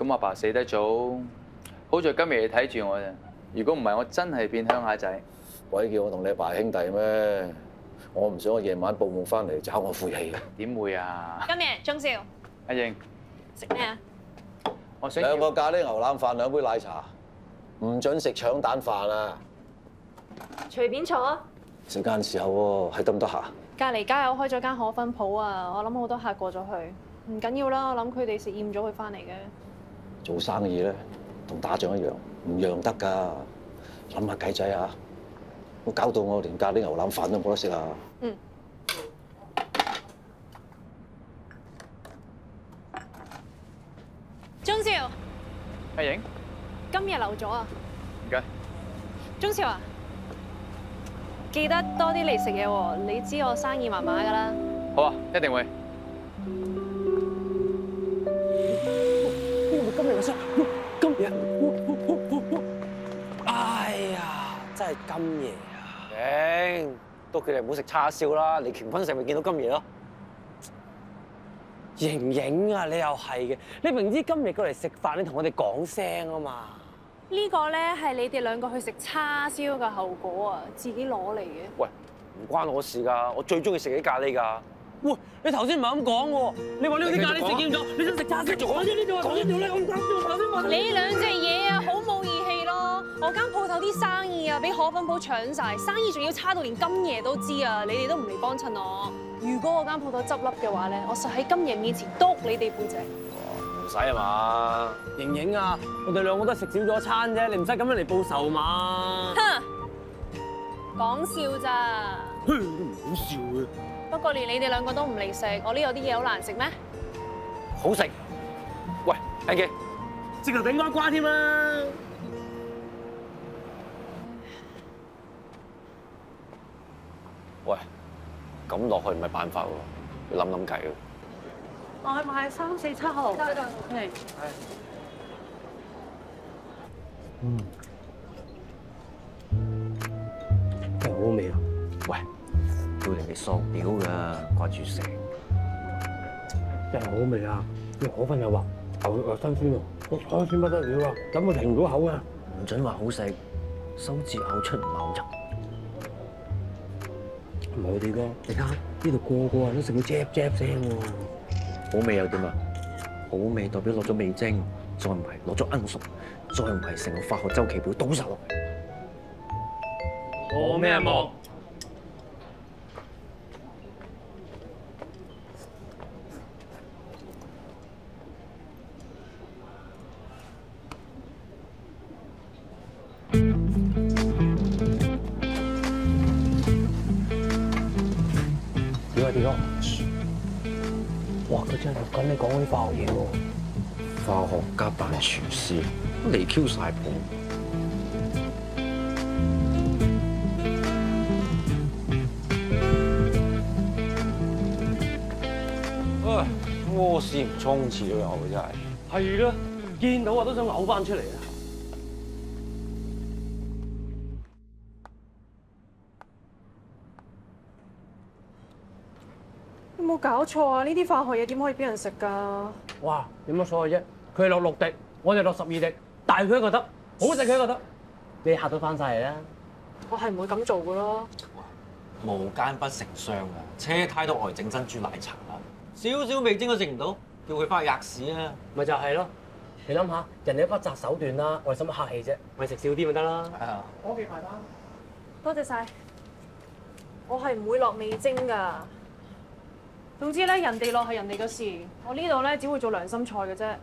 咁阿爸死得早，好在今日你睇住我啫。如果唔係，我真係變鄉下仔。鬼叫我同你阿爸兄弟咩？我唔想我夜晚報夢翻嚟找我晦氣嘅。點會啊？今日鐘少阿英，食咩啊？我想兩個咖喱牛腩飯，兩杯奶茶，唔准食腸蛋飯啊！隨便坐啊！時間時候喎，係得唔得閒？隔離街有開咗間可分鋪啊！我諗好多客過咗去，唔緊要啦。我諗佢哋食厭咗佢翻嚟嘅。做生意咧，同打仗一樣，唔讓得㗎。諗下計仔啊！我搞到我連咖喱牛腩飯都冇得食啊！嗯。鐘少，阿影，今日漏咗啊！唔該。鐘少啊，記得多啲嚟食嘢喎！你知我生意麻麻㗎啦。好啊，一定會。今日哎呀，真係今夜啊！頂，都叫你唔好食叉燒啦，你乾坤城咪見到今夜咯。盈盈啊，你又係嘅，你明知今日過嚟食飯，你同我哋講聲啊嘛。呢個咧係你哋兩個去食叉燒嘅後果啊，自己攞嚟嘅。喂，唔關我事㗎，我最中意食啲咖喱㗎。喂，你頭先唔係咁講喎，你話呢啲咖喱食厭咗，你想食叉燒？講呢度啊，講呢度咧，我講頭先話你兩隻嘢啊，好冇義氣咯！我間鋪頭啲生意啊，俾可芬鋪搶晒，生意仲要差到連金爺都知啊！你哋都唔嚟幫襯我。如果我間鋪頭執笠嘅話咧，我實喺金爺面前督你哋背脊。唔使啊嘛，盈盈啊，我哋兩個都係食少咗餐啫，你唔使咁樣嚟報仇嘛。哼，講笑咋？哼，都唔好笑嘅。不過連你哋兩個都唔嚟食，我呢度啲嘢好難食咩？好食。喂，Angie，直頭頂瓜瓜添啦！喂，咁落去唔係辦法喎，要諗諗計喎。外賣三四七號，係真係好好味啊！喂，叫人哋索表噶，掛住食。真係好味啊！啲可芬又滑，牛肉又新鮮喎，個海鮮不得了啊！咁我停唔到口啊！唔准話好食，收字口出嘔入。唔係我哋咯，你睇下呢度個個人都食到啫啫聲喎。好味又點啊？好味代表落咗味精，再唔係落咗罂粟，再唔係成個化學周期表倒晒落去。我咩望？點啊，傑哥？哇！佢真係咁你講嗰啲化學嘢喎。化學家扮廚師，離 Q 晒譜。唉，屙屎唔沖廁都有真係。係咯，見到我都想嘔翻出嚟啊！有冇搞錯啊？呢啲化學嘢點可以俾人食㗎？哇！有乜所謂啫？佢落六滴，我哋落十二滴，大佢一個得，好食佢一個得，你嚇到翻晒嚟啦！我係唔會咁做㗎咯。無奸不成商啊！車胎都外整珍珠奶茶啦，少少味精都食唔到，叫佢翻去吔屎啊！咪就係咯，你諗下，人哋都不擇手段啦，我哋使乜客氣啫？咪食少啲咪得啦。係啊，多謝晒。我係唔會落味精㗎。總之咧，人哋落係人哋嘅事，我呢度咧只會做良心菜嘅啫。